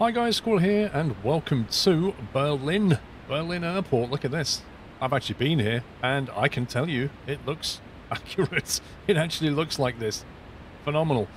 Hi guys, Squirrel here, and welcome to Berlin. Berlin Airport, look at this. I've actually been here, and I can tell you, it looks accurate. It actually looks like this. Phenomenal.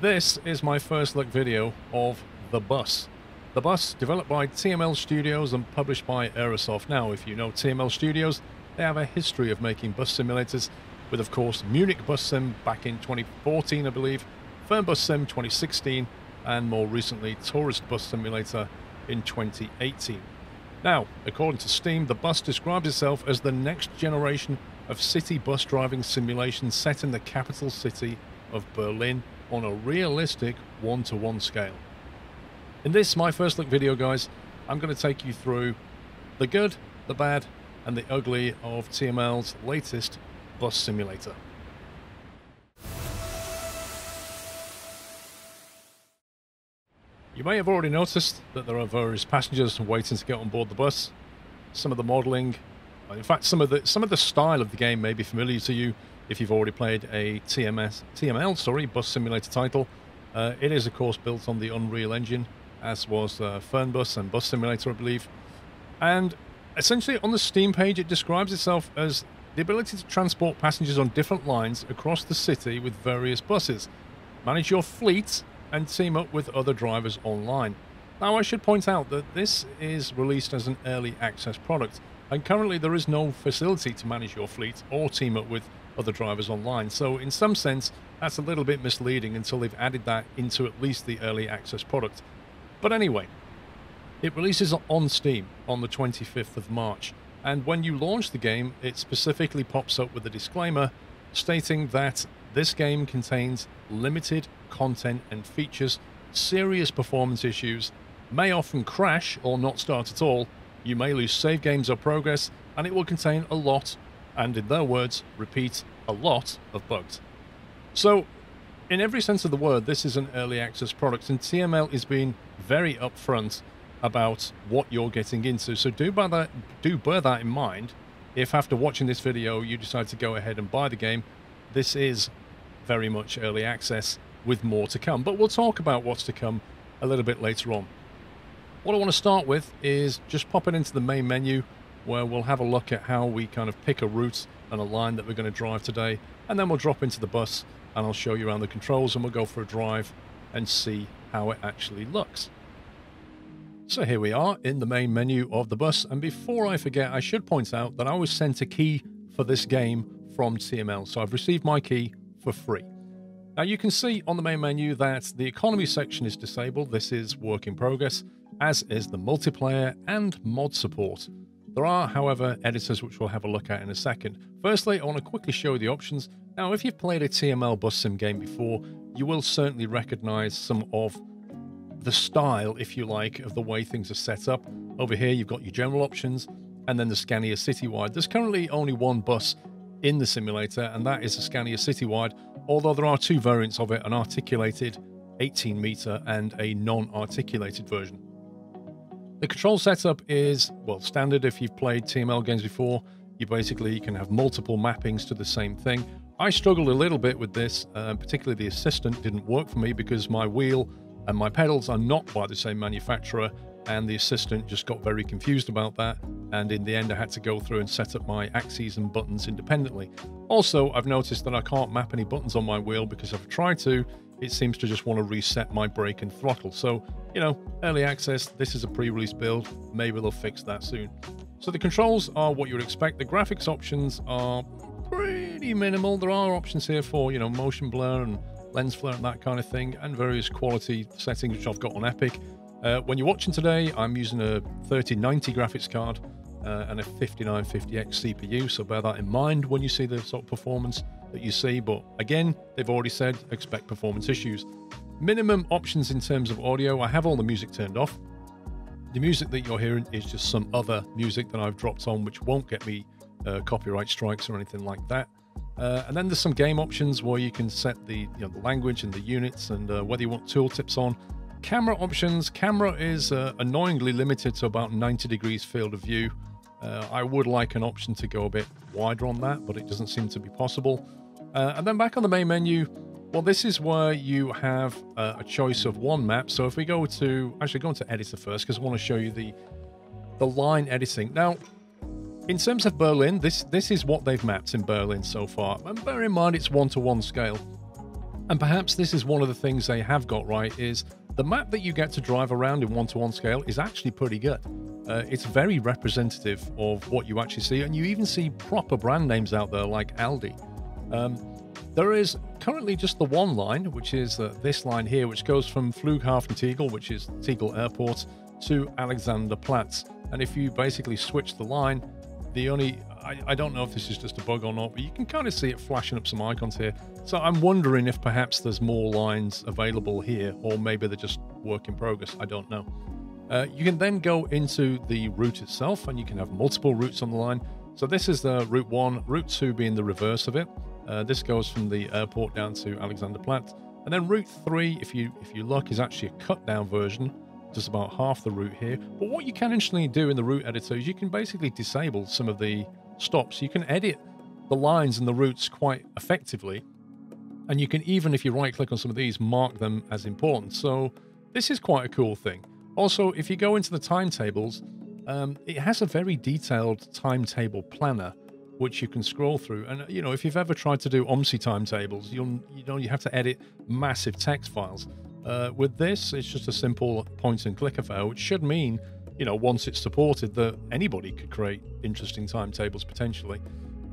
This is my first look video of The Bus. The Bus, developed by TML Studios and published by Aerosoft. Now, if you know TML Studios, they have a history of making bus simulators, with of course Munich Bus Sim back in 2014, I believe, Fernbus Sim 2016, and more recently Tourist Bus Simulator in 2018. Now, according to Steam, the bus describes itself as the next generation of city bus driving simulation set in the capital city of Berlin on a realistic one-to-one scale. In this, my first look video, guys, I'm going to take you through the good, the bad, and the ugly of TML's latest bus simulator. You may have already noticed that there are various passengers waiting to get on board the bus. Some of the modelling, in fact, some of the some of the style of the game may be familiar to you if you've already played a TMS TML sorry bus simulator title. Uh, it is of course built on the Unreal Engine, as was uh, Fernbus and Bus Simulator, I believe. And essentially, on the Steam page, it describes itself as the ability to transport passengers on different lines across the city with various buses, manage your fleet and team up with other drivers online. Now I should point out that this is released as an early access product and currently there is no facility to manage your fleet or team up with other drivers online so in some sense that's a little bit misleading until they've added that into at least the early access product. But anyway, it releases on Steam on the 25th of March and when you launch the game it specifically pops up with a disclaimer stating that this game contains limited content and features serious performance issues, may often crash or not start at all, you may lose save games or progress, and it will contain a lot, and in their words, repeat, a lot of bugs. So, in every sense of the word, this is an early access product, and TML is being very upfront about what you're getting into. So do bear that, do bear that in mind. If after watching this video you decide to go ahead and buy the game, this is very much early access with more to come. But we'll talk about what's to come a little bit later on. What I want to start with is just popping into the main menu where we'll have a look at how we kind of pick a route and a line that we're going to drive today. And then we'll drop into the bus and I'll show you around the controls and we'll go for a drive and see how it actually looks. So here we are in the main menu of the bus. And before I forget, I should point out that I was sent a key for this game from TML. So I've received my key for free. Now you can see on the main menu that the economy section is disabled. This is work in progress, as is the multiplayer and mod support. There are, however, editors which we'll have a look at in a second. Firstly, I want to quickly show you the options. Now, if you've played a TML bus sim game before, you will certainly recognize some of the style, if you like, of the way things are set up. Over here, you've got your general options, and then the Scania Citywide. There's currently only one bus in the simulator, and that is the Scania Citywide, although there are two variants of it, an articulated 18 meter and a non-articulated version. The control setup is, well, standard if you've played TML games before. You basically can have multiple mappings to the same thing. I struggled a little bit with this, uh, particularly the assistant didn't work for me because my wheel and my pedals are not by the same manufacturer and the assistant just got very confused about that and in the end I had to go through and set up my axes and buttons independently. Also, I've noticed that I can't map any buttons on my wheel because if I try to, it seems to just want to reset my brake and throttle. So, you know, early access, this is a pre-release build, maybe they'll fix that soon. So the controls are what you would expect. The graphics options are pretty minimal. There are options here for, you know, motion blur and lens flare and that kind of thing, and various quality settings which I've got on Epic. Uh, when you're watching today, I'm using a 3090 graphics card uh, and a 5950X CPU, so bear that in mind when you see the sort of performance that you see. But again, they've already said expect performance issues. Minimum options in terms of audio, I have all the music turned off. The music that you're hearing is just some other music that I've dropped on, which won't get me uh, copyright strikes or anything like that. Uh, and then there's some game options where you can set the, you know, the language and the units and uh, whether you want tooltips on. Camera options. Camera is uh, annoyingly limited to about 90 degrees field of view. Uh, I would like an option to go a bit wider on that, but it doesn't seem to be possible. Uh, and then back on the main menu, Well, this is where you have uh, a choice of one map. So if we go to, actually go into editor first, because I want to show you the the line editing. Now, in terms of Berlin, this this is what they've mapped in Berlin so far. And bear in mind, it's one-to-one -one scale. And perhaps this is one of the things they have got right is the map that you get to drive around in one-to-one -one scale is actually pretty good. Uh, it's very representative of what you actually see, and you even see proper brand names out there like Aldi. Um, there is currently just the one line, which is uh, this line here, which goes from Flughafen Tegel, which is Tegel Airport, to Alexanderplatz. And if you basically switch the line, the only I, don't know if this is just a bug or not, but you can kind of see it flashing up some icons here. So I'm wondering if perhaps there's more lines available here, or maybe they're just work in progress. I don't know. Uh, you can then go into the route itself, and you can have multiple routes on the line. So this is the route one, route two being the reverse of it. Uh, this goes from the airport down to Alexanderplatz, and then route three, if you if you look, is actually a cut down version just about half the route here. But what you can interestingly do in the route editor is you can basically disable some of the stops. You can edit the lines and the routes quite effectively. And you can even, if you right click on some of these, mark them as important. So this is quite a cool thing. Also, if you go into the timetables, um, it has a very detailed timetable planner which you can scroll through. And you know, if you've ever tried to do OMSI timetables, you'll you know you have to edit massive text files. Uh, with this, it's just a simple point and click affair, which should mean, you know, once it's supported, that anybody could create interesting timetables potentially.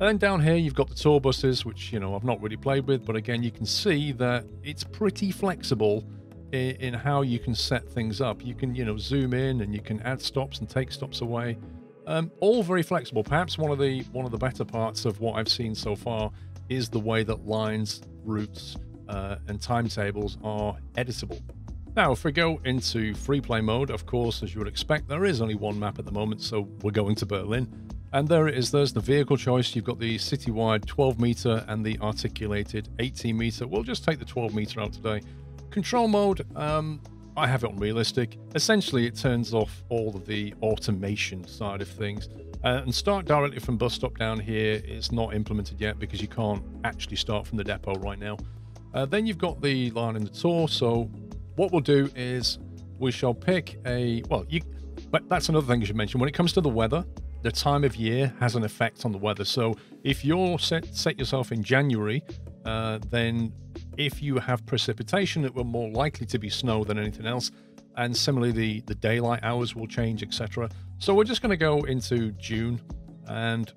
And then down here, you've got the tour buses, which, you know, I've not really played with, but again, you can see that it's pretty flexible in, in how you can set things up. You can, you know, zoom in and you can add stops and take stops away. Um, all very flexible. Perhaps one of the one of the better parts of what I've seen so far is the way that lines, routes, uh, and timetables are editable. Now, if we go into free play mode, of course, as you would expect, there is only one map at the moment, so we're going to Berlin. And there it is, there's the vehicle choice. You've got the citywide 12 meter and the articulated 18 meter. We'll just take the 12 meter out today. Control mode, um, I have it on realistic. Essentially, it turns off all of the automation side of things. Uh, and start directly from bus stop down here. It's not implemented yet because you can't actually start from the depot right now. Uh, then you've got the line in the tour. So what we'll do is we shall pick a, well, you, but that's another thing you should mention. When it comes to the weather, the time of year has an effect on the weather. So if you're set, set yourself in January, uh, then if you have precipitation, it will more likely to be snow than anything else. And similarly, the, the daylight hours will change, etc. So we're just going to go into June and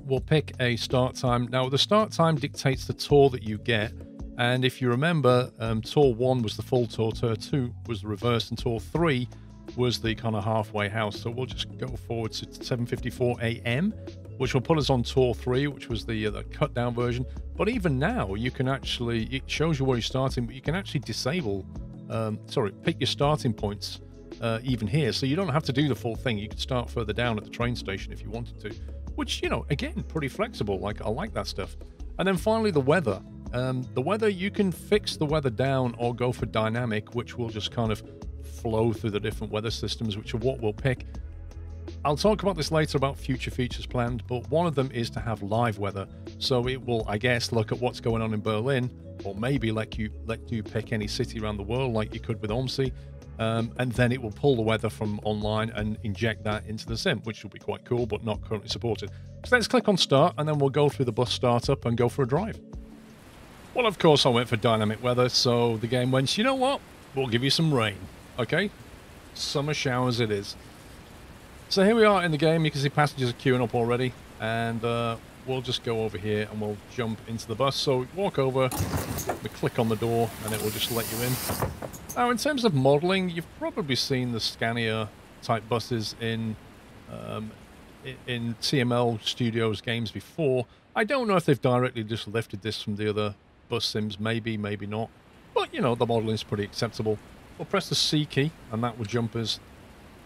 we'll pick a start time. Now, the start time dictates the tour that you get. And if you remember, um, Tour 1 was the full tour, Tour 2 was the reverse, and Tour 3 was the kind of halfway house. So we'll just go forward to 7.54 a.m., which will put us on Tour 3, which was the, uh, the cut down version. But even now, you can actually, it shows you where you're starting, but you can actually disable, um, sorry, pick your starting points uh, even here. So you don't have to do the full thing. You could start further down at the train station if you wanted to, which, you know, again, pretty flexible. Like, I like that stuff. And then finally, the weather. Um, the weather, you can fix the weather down or go for dynamic, which will just kind of flow through the different weather systems, which are what we'll pick. I'll talk about this later about future features planned, but one of them is to have live weather. So it will, I guess, look at what's going on in Berlin, or maybe let you let you pick any city around the world like you could with OMSI, um, and then it will pull the weather from online and inject that into the sim, which will be quite cool, but not currently supported. So let's click on start, and then we'll go through the bus startup and go for a drive. Well, of course, I went for dynamic weather, so the game went, you know what? We'll give you some rain. Okay? Summer showers it is. So here we are in the game. You can see passengers are queuing up already. And uh, we'll just go over here and we'll jump into the bus. So we walk over, we click on the door, and it will just let you in. Now, in terms of modelling, you've probably seen the Scania type buses in um, in TML Studios games before. I don't know if they've directly just lifted this from the other bus sims, maybe, maybe not. But, you know, the modeling is pretty acceptable. We'll press the C key, and that will jump us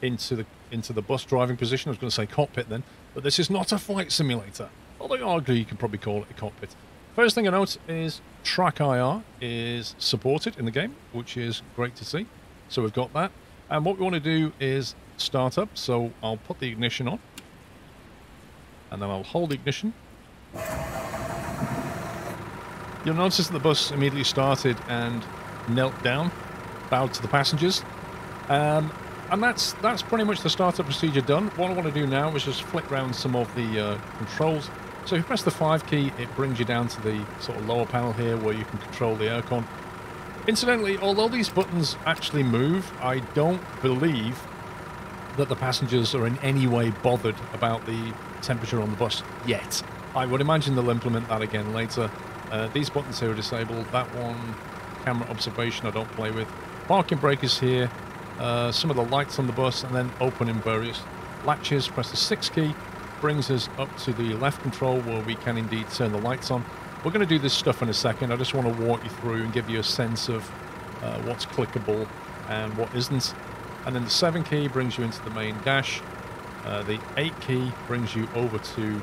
into the into the bus driving position. I was going to say cockpit then, but this is not a flight simulator. Although arguably you can probably call it a cockpit. First thing I note is TrackIR is supported in the game, which is great to see. So we've got that. And what we want to do is start up. So I'll put the ignition on. And then I'll hold the ignition. You'll notice that the bus immediately started and knelt down, bowed to the passengers. Um, and that's that's pretty much the startup procedure done. What I want to do now is just flick around some of the uh, controls. So if you press the 5 key, it brings you down to the sort of lower panel here where you can control the aircon. Incidentally, although these buttons actually move, I don't believe that the passengers are in any way bothered about the temperature on the bus yet. I would imagine they'll implement that again later. Uh, these buttons here are disabled. That one, camera observation, I don't play with. Parking brake is here. Uh, some of the lights on the bus, and then opening various latches. Press the 6 key, brings us up to the left control where we can indeed turn the lights on. We're going to do this stuff in a second. I just want to walk you through and give you a sense of uh, what's clickable and what isn't. And then the 7 key brings you into the main dash. Uh, the 8 key brings you over to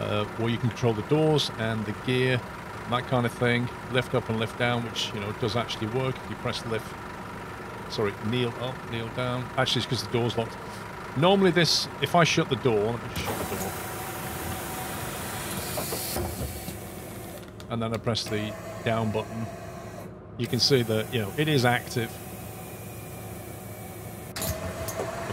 uh, where you can control the doors and the gear, that kind of thing. Lift up and lift down, which you know does actually work if you press lift. Sorry, kneel up, kneel down. Actually, it's because the door's locked. Normally, this if I shut the door, let me shut the door, and then I press the down button, you can see that you know it is active,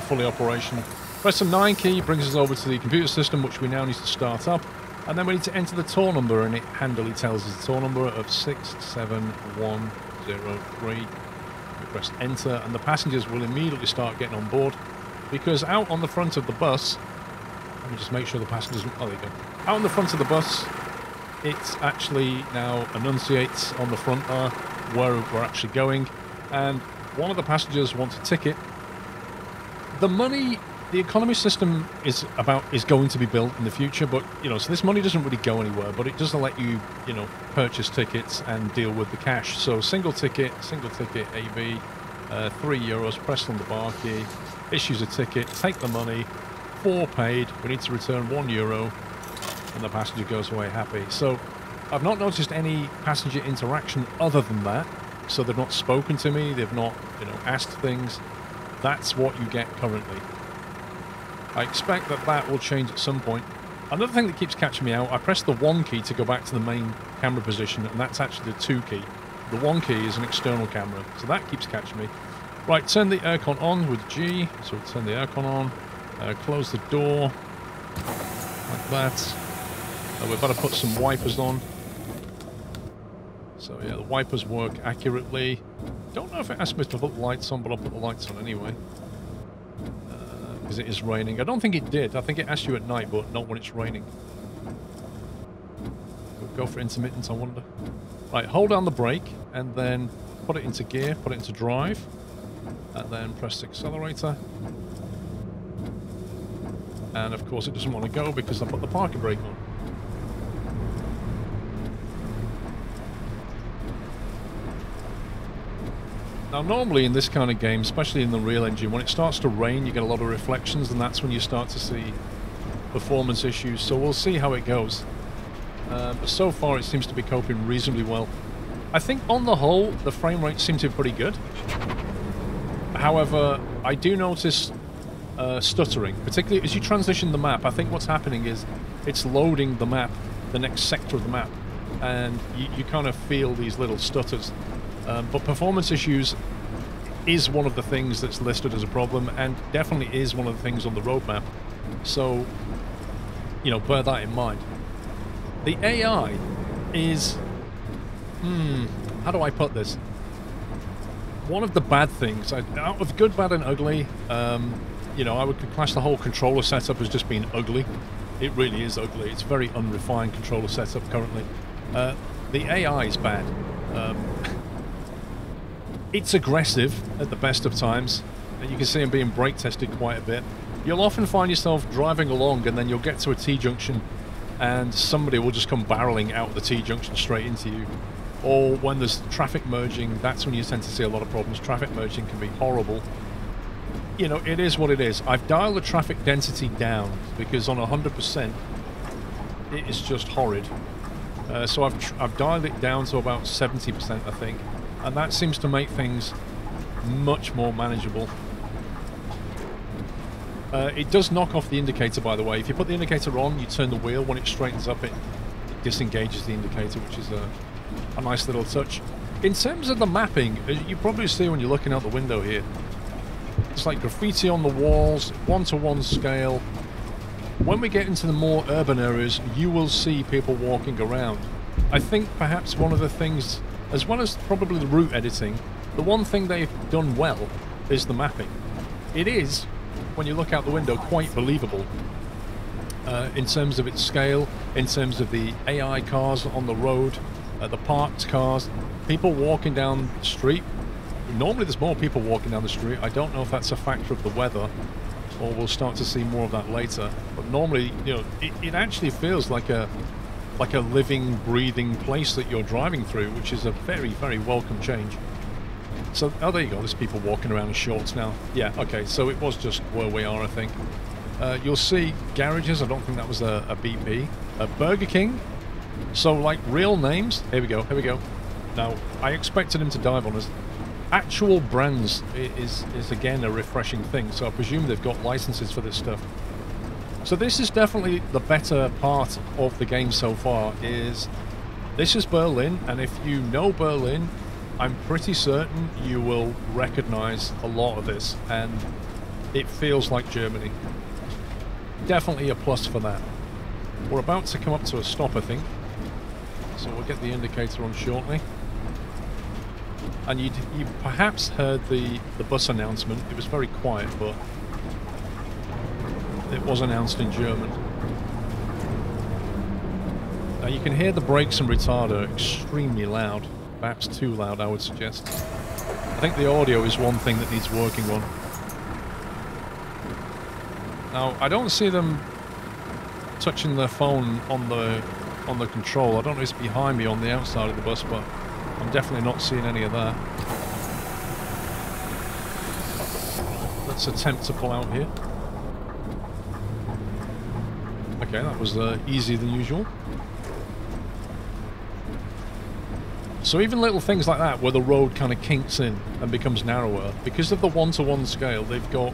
fully operational. Press the 9 key brings us over to the computer system, which we now need to start up. And then we need to enter the tour number, and it handily tells us the tour number of 67103. We press enter, and the passengers will immediately start getting on board. Because out on the front of the bus, let me just make sure the passengers. Oh, there you go. Out on the front of the bus, it actually now enunciates on the front bar where we're actually going. And one of the passengers wants a ticket. The money the economy system is about is going to be built in the future, but you know, so this money doesn't really go anywhere, but it doesn't let you, you know, purchase tickets and deal with the cash. So single ticket, single ticket, AB, uh, three euros, press on the bar key, issues a ticket, take the money, four paid. We need to return one euro, and the passenger goes away happy. So I've not noticed any passenger interaction other than that. So they've not spoken to me, they've not, you know, asked things. That's what you get currently. I expect that that will change at some point. Another thing that keeps catching me out, I press the 1 key to go back to the main camera position, and that's actually the 2 key. The 1 key is an external camera, so that keeps catching me. Right, turn the aircon on with G, so we'll turn the aircon on, uh, close the door, like that. Uh, we're about to put some wipers on. So yeah, the wipers work accurately. Don't know if it asked me to put the lights on, but I'll put the lights on anyway because it is raining. I don't think it did. I think it asked you at night, but not when it's raining. Go for intermittent, I wonder. Right, hold down the brake, and then put it into gear, put it into drive, and then press the accelerator. And of course it doesn't want to go because I put the parking brake on. Now normally in this kind of game, especially in the real engine, when it starts to rain you get a lot of reflections and that's when you start to see performance issues. So we'll see how it goes. Uh, but so far it seems to be coping reasonably well. I think on the whole the frame rate seems to be pretty good. However, I do notice uh, stuttering, particularly as you transition the map. I think what's happening is it's loading the map, the next sector of the map, and you, you kind of feel these little stutters. Um, but performance issues is one of the things that's listed as a problem and definitely is one of the things on the roadmap. So, you know, bear that in mind. The AI is... Hmm, how do I put this? One of the bad things, out of good, bad and ugly, um, you know, I would class the whole controller setup as just being ugly. It really is ugly. It's very unrefined controller setup currently. Uh, the AI is bad. Um, It's aggressive at the best of times. And you can see them being brake tested quite a bit. You'll often find yourself driving along and then you'll get to a T-junction and somebody will just come barreling out the T-junction straight into you. Or when there's traffic merging, that's when you tend to see a lot of problems. Traffic merging can be horrible. You know, it is what it is. I've dialed the traffic density down because on 100% it is just horrid. Uh, so I've, I've dialed it down to about 70% I think and that seems to make things much more manageable. Uh, it does knock off the indicator, by the way. If you put the indicator on, you turn the wheel. When it straightens up, it, it disengages the indicator, which is a a nice little touch. In terms of the mapping, you probably see when you're looking out the window here, it's like graffiti on the walls, one-to-one -one scale. When we get into the more urban areas, you will see people walking around. I think perhaps one of the things, as well as probably the route editing, the one thing they've done well is the mapping. It is, when you look out the window, quite believable uh, in terms of its scale, in terms of the AI cars on the road, uh, the parked cars, people walking down the street. Normally there's more people walking down the street. I don't know if that's a factor of the weather or we'll start to see more of that later. But normally, you know, it, it actually feels like a like a living, breathing place that you're driving through, which is a very, very welcome change. So, oh, there you go. There's people walking around in shorts now. Yeah, okay. So it was just where we are, I think. Uh, you'll see garages. I don't think that was a, a BP. A Burger King. So, like, real names. Here we go. Here we go. Now, I expected him to dive on us. Actual brands is, is again, a refreshing thing. So I presume they've got licenses for this stuff. So this is definitely the better part of the game so far, is this is Berlin, and if you know Berlin, I'm pretty certain you will recognize a lot of this, and it feels like Germany. Definitely a plus for that. We're about to come up to a stop, I think. So we'll get the indicator on shortly. And you you perhaps heard the, the bus announcement. It was very quiet, but it was announced in German. Now you can hear the brakes and retarder extremely loud. Perhaps too loud, I would suggest. I think the audio is one thing that needs working on. Now, I don't see them touching their phone on the on the control. I don't know if it's behind me on the outside of the bus, but I'm definitely not seeing any of that. Let's attempt to pull out here. Okay, that was uh, easier than usual. So even little things like that, where the road kind of kinks in and becomes narrower, because of the one-to-one -one scale, they've got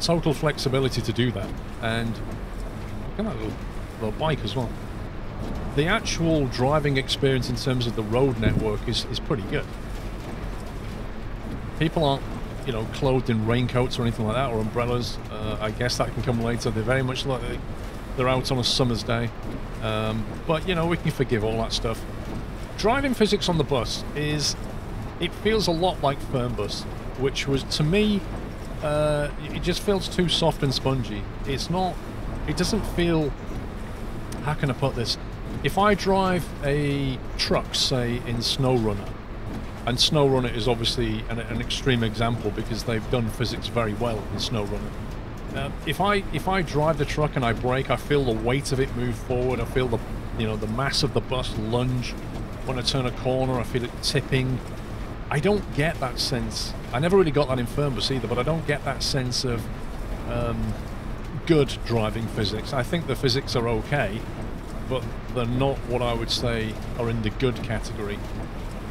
total flexibility to do that. And look at that little, little bike as well. The actual driving experience in terms of the road network is, is pretty good. People aren't, you know, clothed in raincoats or anything like that, or umbrellas. Uh, I guess that can come later. They're very much like they're out on a summer's day. Um, but, you know, we can forgive all that stuff. Driving physics on the bus is... It feels a lot like Fernbus, which was, to me, uh, it just feels too soft and spongy. It's not... It doesn't feel... How can I put this? If I drive a truck, say, in SnowRunner, and SnowRunner is obviously an, an extreme example because they've done physics very well in SnowRunner. Uh, if I if I drive the truck and I brake, I feel the weight of it move forward. I feel the you know the mass of the bus lunge when I turn a corner, I feel it tipping. I don't get that sense. I never really got that in Fernbus either, but I don't get that sense of um, good driving physics. I think the physics are okay, but they're not what I would say are in the good category.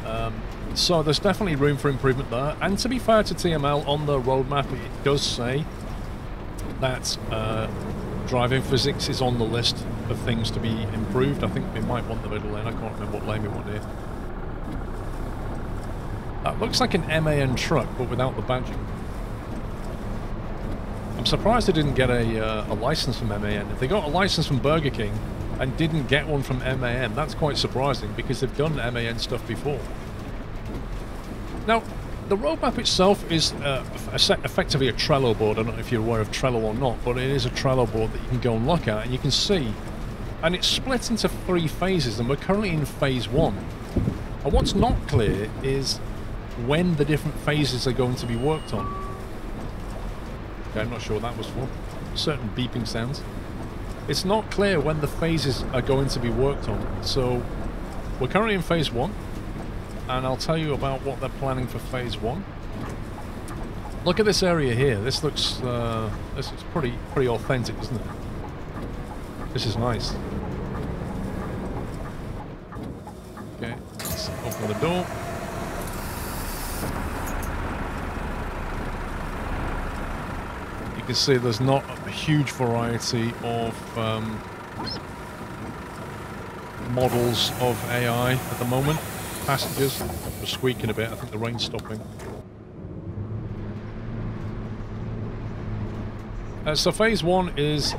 Um, so there's definitely room for improvement there. And to be fair to TML, on the roadmap it does say that uh, driving physics is on the list of things to be improved. I think we might want the middle lane. I can't remember what lane we want here. That looks like an MAN truck, but without the badging. I'm surprised they didn't get a, uh, a license from MAN. If they got a license from Burger King and didn't get one from MAN, that's quite surprising because they've done MAN stuff before. Now, the roadmap itself is uh, effectively a Trello board. I don't know if you're aware of Trello or not, but it is a Trello board that you can go and look at, and you can see. And it's split into three phases, and we're currently in phase one. And what's not clear is when the different phases are going to be worked on. Okay, I'm not sure what that was for. Certain beeping sounds. It's not clear when the phases are going to be worked on. So, we're currently in phase one and I'll tell you about what they're planning for phase one. Look at this area here. This looks uh, this looks pretty pretty authentic, doesn't it? This is nice. Okay, let's open the door. Can see there's not a huge variety of um, models of AI at the moment. Passengers are squeaking a bit. I think the rain's stopping. Uh, so phase one is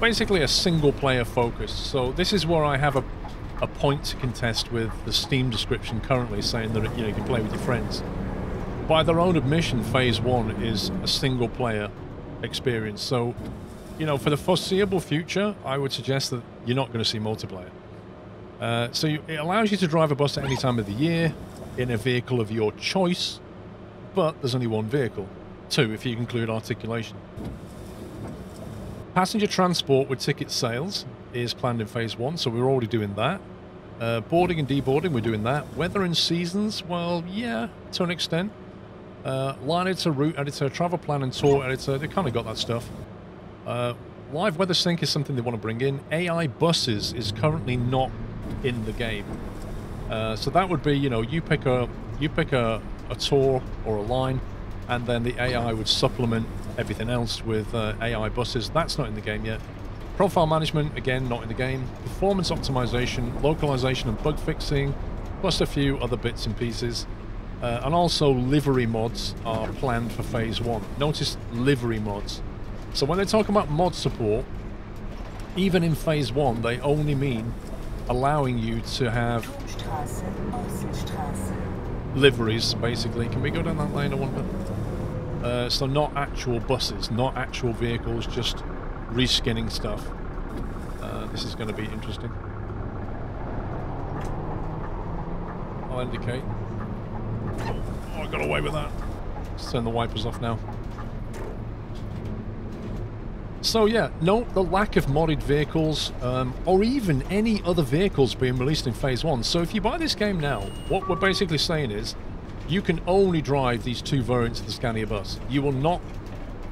basically a single player focus. So this is where I have a, a point to contest with the Steam description currently saying that you know you can play with your friends. By their own admission, phase one is a single player experience. So, you know, for the foreseeable future, I would suggest that you're not going to see multiplayer. Uh, so you, it allows you to drive a bus at any time of the year in a vehicle of your choice, but there's only one vehicle. Two, if you include articulation. Passenger transport with ticket sales is planned in phase one, so we're already doing that. Uh, boarding and deboarding, we're doing that. Weather and seasons, well, yeah, to an extent. Uh, line editor, route editor, travel plan and tour editor, they kind of got that stuff. Uh, live weather sync is something they want to bring in. AI buses is currently not in the game. Uh, so that would be, you know, you pick a you pick a, a tour or a line, and then the AI would supplement everything else with uh, AI buses. That's not in the game yet. Profile management, again, not in the game. Performance optimization, localization and bug fixing, plus a few other bits and pieces. Uh, and also livery mods are planned for phase one. Notice livery mods. So when they talk about mod support, even in phase one, they only mean allowing you to have liveries, basically. Can we go down that lane, I wonder? Uh, so not actual buses, not actual vehicles, just reskinning stuff. Uh, this is going to be interesting. I'll indicate. Oh, I got away with that. Let's turn the wipers off now. So yeah, note the lack of modded vehicles, um, or even any other vehicles being released in Phase 1. So if you buy this game now, what we're basically saying is, you can only drive these two variants of the Scania bus. You will not,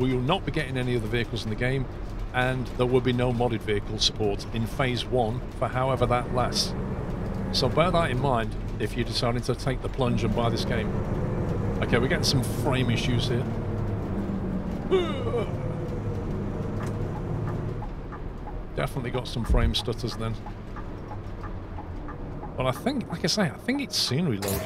we will not be getting any other vehicles in the game, and there will be no modded vehicle support in Phase 1 for however that lasts. So bear that in mind if you're deciding to take the plunge and buy this game. Okay, we're getting some frame issues here. Definitely got some frame stutters then. But I think, like I say, I think it's scenery loading.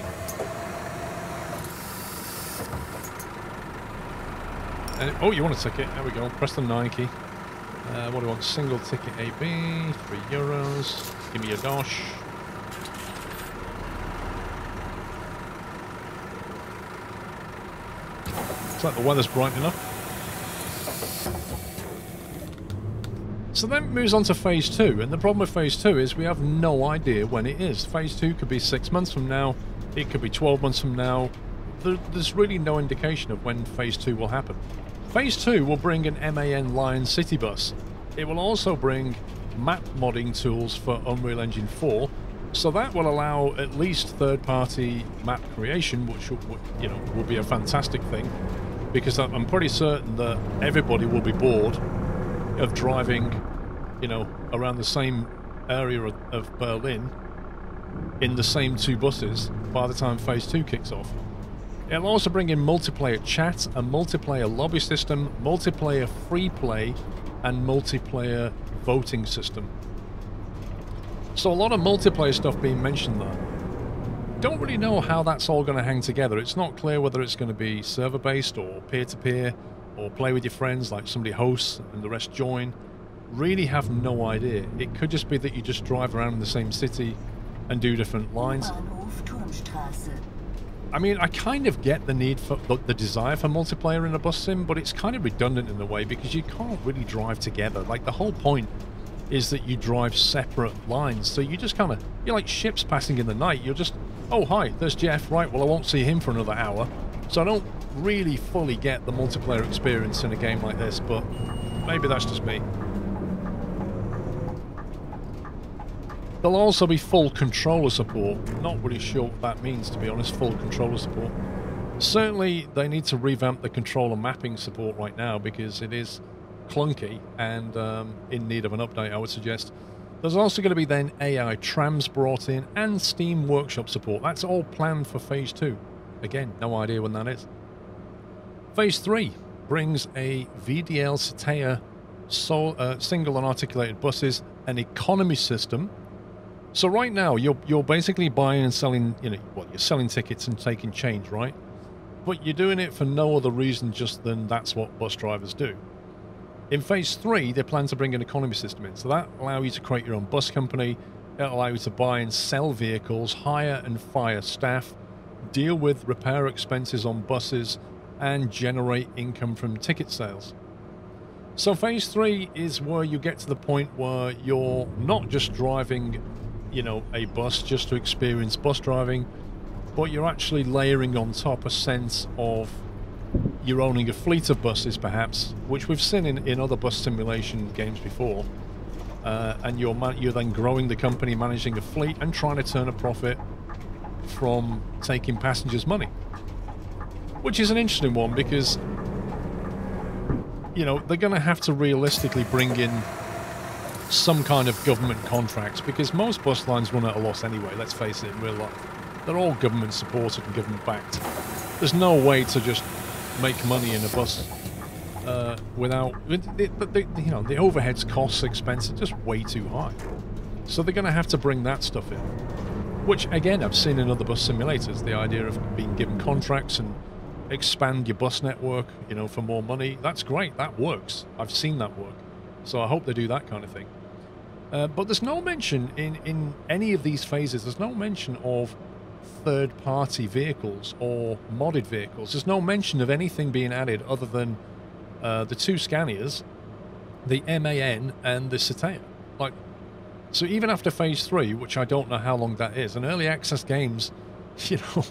And, oh, you want a ticket? There we go. Press the 9 key. Uh, what do you want? Single ticket AB, three euros. Give me a dosh. Like the weather's bright enough. So then it moves on to phase two, and the problem with phase two is we have no idea when it is. Phase two could be six months from now, it could be 12 months from now. There's really no indication of when phase two will happen. Phase 2 will bring an MAN Lion City Bus. It will also bring map modding tools for Unreal Engine 4, so that will allow at least third-party map creation, which you know will be a fantastic thing, because I'm pretty certain that everybody will be bored of driving, you know, around the same area of, Berlin in the same two buses by the time Phase 2 kicks off. It'll also bring in multiplayer chat, a multiplayer lobby system, multiplayer free play, and multiplayer voting system. So a lot of multiplayer stuff being mentioned there. Don't really know how that's all going to hang together. It's not clear whether it's going to be server-based or peer-to-peer or play with your friends like somebody hosts and the rest join. Really have no idea. It could just be that you just drive around in the same city and do different lines. I mean, I kind of get the need for the, the, desire for multiplayer in a bus sim, but it's kind of redundant in a way because you can't really drive together. Like the whole point is that you drive separate lines, so you just kind of you're like ships passing in the night. You're just, oh hi, there's Jeff. Right, well I won't see him for another hour, so I don't really fully get the multiplayer experience in a game like this. But maybe that's just me. There'll also be full controller support. Not really sure what that means, to be honest, full controller support. Certainly, they need to revamp the controller mapping support right now because it is clunky and um, in need of an update, I would suggest. There's also going to be then AI trams brought in and Steam Workshop support. That's all planned for Phase 2. Again, no idea when that is. Phase 3 brings a VDL Citea uh, single and articulated buses, an economy system, So right now, you're you're basically buying and selling. You know, what you're selling tickets and taking change, right? But you're doing it for no other reason just than that's what bus drivers do. In phase three, they plan to bring an economy system in, so that allow you to create your own bus company. It'll allow you to buy and sell vehicles, hire and fire staff, deal with repair expenses on buses, and generate income from ticket sales. So phase three is where you get to the point where you're not just driving, you know, a bus just to experience bus driving, but you're actually layering on top a sense of you're owning a fleet of buses, perhaps, which we've seen in, in other bus simulation games before. Uh, and you're you're then growing the company, managing a fleet, and trying to turn a profit from taking passengers' money, which is an interesting one because you know they're going to have to realistically bring in some kind of government contracts because most bus lines run at a loss anyway. Let's face it, in real life, they're all government supported and government backed. There's no way to just make money in a bus uh, without but the, you know the overheads costs expense are just way too high. So they're going to have to bring that stuff in. Which again I've seen in other bus simulators the idea of being given contracts and expand your bus network you know for more money that's great that works. I've seen that work. So I hope they do that kind of thing. Uh, but there's no mention in in any of these phases there's no mention of third-party vehicles or modded vehicles. There's no mention of anything being added other than uh, the two Scanias, the MAN, and the Citea. Like, so even after Phase 3, which I don't know how long that is, and early access games, you know,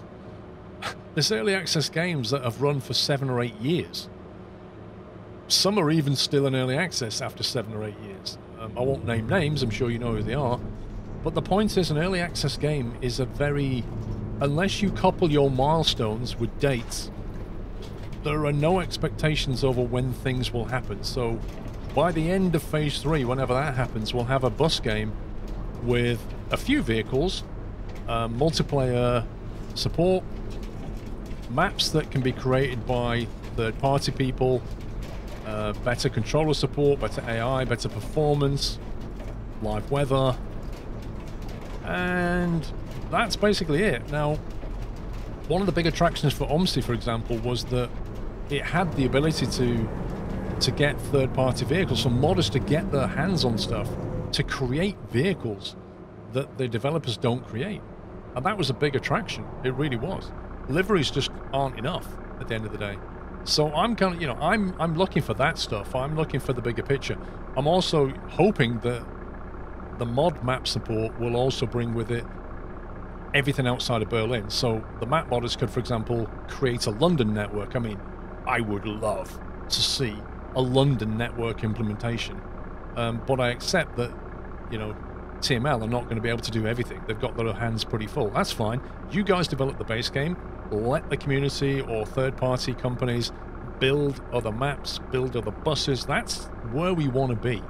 there's early access games that have run for seven or eight years. Some are even still in early access after seven or eight years. Um, I won't name names, I'm sure you know who they are. But the point is, an early access game is a very unless you couple your milestones with dates, there are no expectations over when things will happen. So by the end of phase three, whenever that happens, we'll have a bus game with a few vehicles, uh, multiplayer support, maps that can be created by third-party people, uh, better controller support, better AI, better performance, live weather, and that's basically it. Now, one of the big attractions for OMSI, for example, was that it had the ability to to get third-party vehicles, for modders to get their hands on stuff, to create vehicles that the developers don't create. And that was a big attraction. It really was. Liveries just aren't enough at the end of the day. So I'm kind of, you know, I'm I'm looking for that stuff. I'm looking for the bigger picture. I'm also hoping that the mod map support will also bring with it everything outside of Berlin. So the map modders could, for example, create a London network. I mean, I would love to see a London network implementation. Um, but I accept that, you know, TML are not going to be able to do everything. They've got their hands pretty full. That's fine. You guys develop the base game. Let the community or third-party companies build other maps, build other buses. That's where we want to be.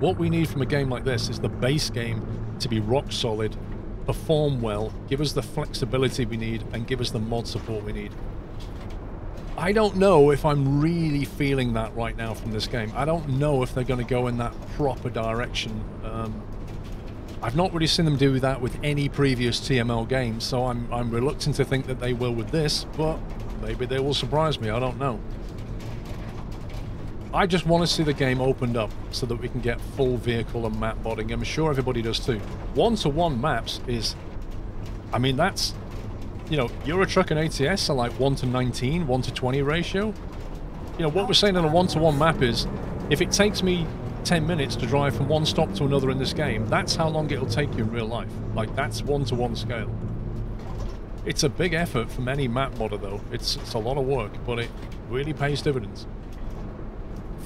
What we need from a game like this is the base game to be rock solid perform well, give us the flexibility we need, and give us the mod support we need. I don't know if I'm really feeling that right now from this game. I don't know if they're going to go in that proper direction. Um, I've not really seen them do that with any previous TML games, so I'm, I'm reluctant to think that they will with this, but maybe they will surprise me, I don't know. I just want to see the game opened up so that we can get full vehicle and map modding. I'm sure everybody does too. One-to-one -one maps is... I mean, that's... You know, Euro Truck and ATS are like 1 to 19, 1 to 20 ratio. You know, what we're saying on a one-to-one -one map is, if it takes me 10 minutes to drive from one stop to another in this game, that's how long it'll take you in real life. Like, that's one-to-one -one scale. It's a big effort from any map modder, though. It's, it's a lot of work, but it really pays dividends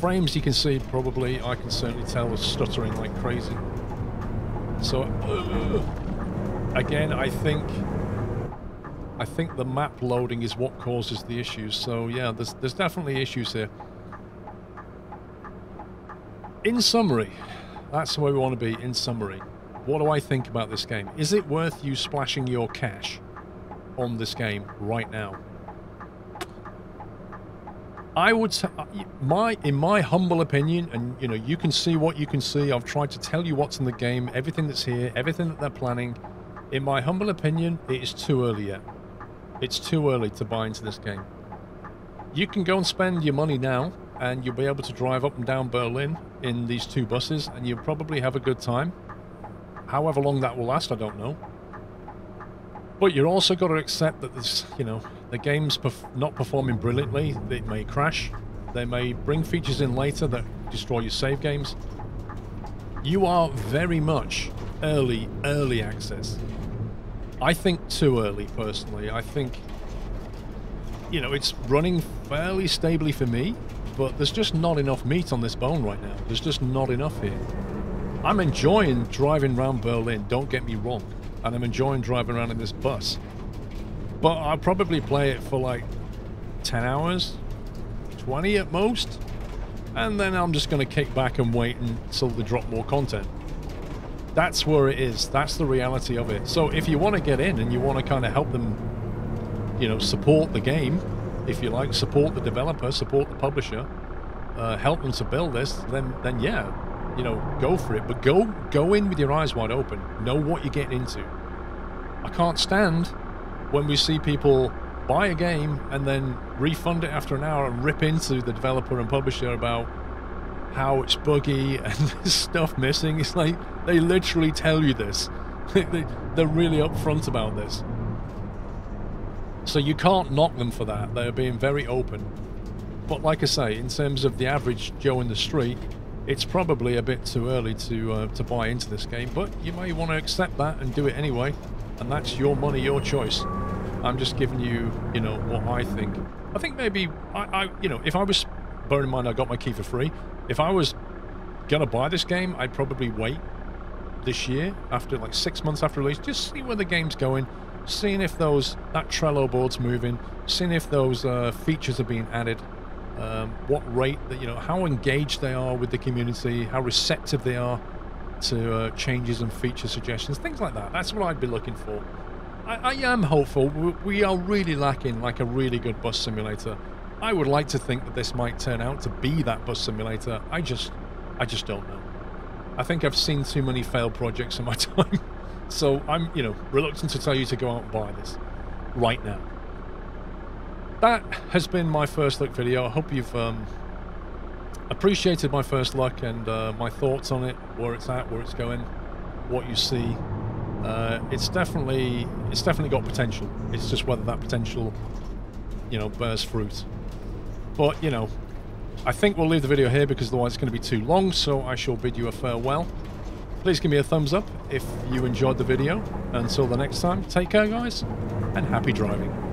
frames you can see probably, I can certainly tell, was stuttering like crazy. So, uh, again, I think I think the map loading is what causes the issues. So yeah, there's there's definitely issues here. In summary, that's where we want to be. In summary, what do I think about this game? Is it worth you splashing your cash on this game right now? I would uh, my in my humble opinion, and you know, you can see what you can see. I've tried to tell you what's in the game, everything that's here, everything that they're planning. In my humble opinion, it is too early yet. It's too early to buy into this game. You can go and spend your money now, and you'll be able to drive up and down Berlin in these two buses, and you'll probably have a good time. However long that will last, I don't know. But you're also got to accept that this, you know, the game's perf not performing brilliantly. It may crash. They may bring features in later that destroy your save games. You are very much early, early access. I think too early, personally. I think, you know, it's running fairly stably for me, but there's just not enough meat on this bone right now. There's just not enough here. I'm enjoying driving around Berlin, don't get me wrong and I'm enjoying driving around in this bus. But I'll probably play it for like 10 hours, 20 at most, and then I'm just going to kick back and wait until they drop more content. That's where it is. That's the reality of it. So if you want to get in and you want to kind of help them, you know, support the game, if you like, support the developer, support the publisher, uh, help them to build this, then then yeah, you know, go for it. But go go in with your eyes wide open. Know what you're getting into. I can't stand when we see people buy a game and then refund it after an hour and rip into the developer and publisher about how it's buggy and there's stuff missing. It's like they literally tell you this. they, they're really upfront about this. So you can't knock them for that. They're being very open. But like I say, in terms of the average Joe in the street, it's probably a bit too early to uh, to buy into this game, but you may want to accept that and do it anyway, and that's your money, your choice. I'm just giving you, you know, what I think. I think maybe I, I you know, if I was, bearing in mind I got my key for free, if I was gonna buy this game, I'd probably wait this year after like six months after release, just see where the game's going, seeing if those that Trello board's moving, seeing if those uh, features are being added, um, what rate that you know how engaged they are with the community how receptive they are to uh, changes and feature suggestions things like that. That's what i'd be looking for. I, I, am hopeful. We are really lacking like a really good bus simulator. I would like to think that this might turn out to be that bus simulator. I just i just don't know. I think i've seen too many failed projects in my time. So i'm you know reluctant to tell you to go out and buy this right now that has been my first look video. I hope you've um, appreciated my first look and uh, my thoughts on it, where it's at, where it's going, what you see. Uh, it's definitely it's definitely got potential. It's just whether that potential, you know, bears fruit. But you know, I think we'll leave the video here because otherwise it's going to be too long. So I shall bid you a farewell. Please give me a thumbs up if you enjoyed the video. Until the next time, take care, guys, and happy driving.